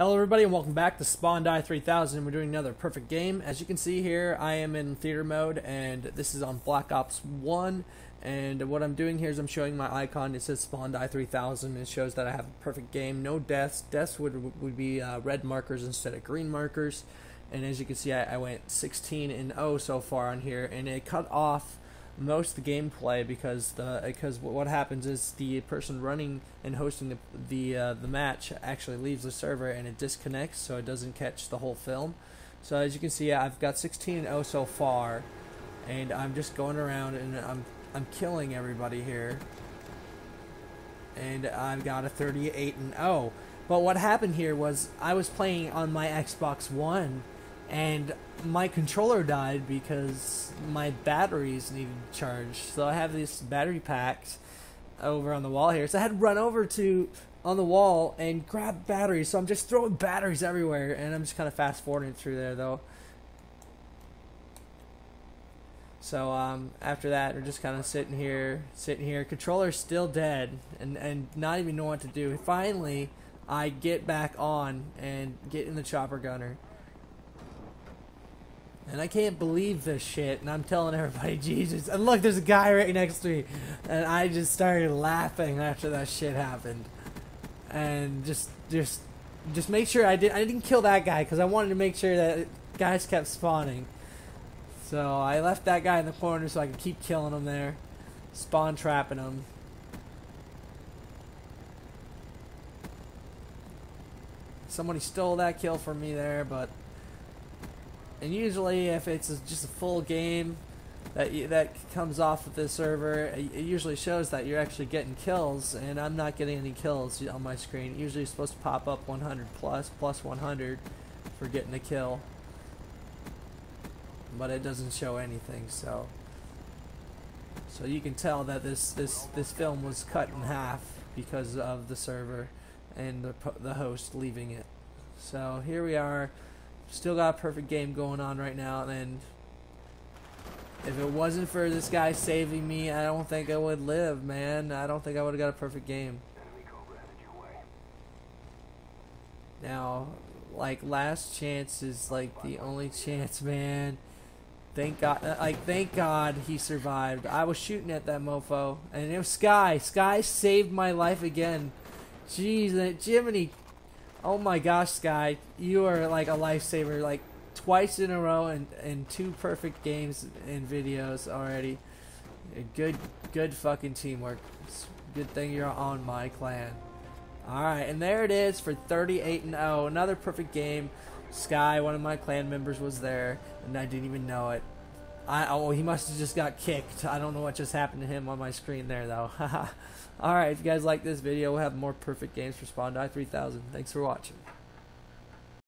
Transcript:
Hello everybody and welcome back to Spawn Die 3000 we're doing another perfect game. As you can see here I am in theater mode and this is on Black Ops 1 and what I'm doing here is I'm showing my icon it says Spawn Die 3000 it shows that I have a perfect game, no deaths. Deaths would, would be uh, red markers instead of green markers and as you can see I, I went 16 and 0 so far on here and it cut off most the gameplay because the because what happens is the person running and hosting the the uh, the match actually leaves the server and it disconnects so it doesn't catch the whole film. So as you can see, I've got 16 and 0 so far, and I'm just going around and I'm I'm killing everybody here. And I've got a 38 and 0. But what happened here was I was playing on my Xbox One and my controller died because my batteries needed charge. So I have these battery packs over on the wall here. So I had to run over to on the wall and grab batteries. So I'm just throwing batteries everywhere, and I'm just kind of fast forwarding through there though. So um, after that, we're just kind of sitting here, sitting here. Controller's still dead, and and not even know what to do. Finally, I get back on and get in the chopper gunner. And I can't believe this shit. And I'm telling everybody, Jesus. And look, there's a guy right next to me. And I just started laughing after that shit happened. And just, just, just make sure I did. I didn't kill that guy because I wanted to make sure that guys kept spawning. So I left that guy in the corner so I could keep killing him there, spawn trapping him. Somebody stole that kill from me there, but and usually, if it's just a full game that that comes off of the server, it usually shows that you're actually getting kills, and I'm not getting any kills on my screen. Usually, it's supposed to pop up 100 plus, plus 100 for getting a kill, but it doesn't show anything. So, so you can tell that this this this film was cut in half because of the server and the the host leaving it. So here we are. Still got a perfect game going on right now, and if it wasn't for this guy saving me, I don't think I would live, man. I don't think I would have got a perfect game. Now, like last chance is like the only chance, man. Thank God, like thank God he survived. I was shooting at that mofo, and it was Sky. Sky saved my life again. Jeez, Jiminy Oh my gosh, Sky, you are like a lifesaver, like twice in a row and and two perfect games and videos already. Good, good fucking teamwork. Good thing you're on my clan. All right, and there it is for 38 and 0. Another perfect game. Sky, one of my clan members, was there, and I didn't even know it. I oh he must have just got kicked. I don't know what just happened to him on my screen there though. Alright, if you guys like this video, we'll have more perfect games for Spawn Die 3000. Thanks for watching.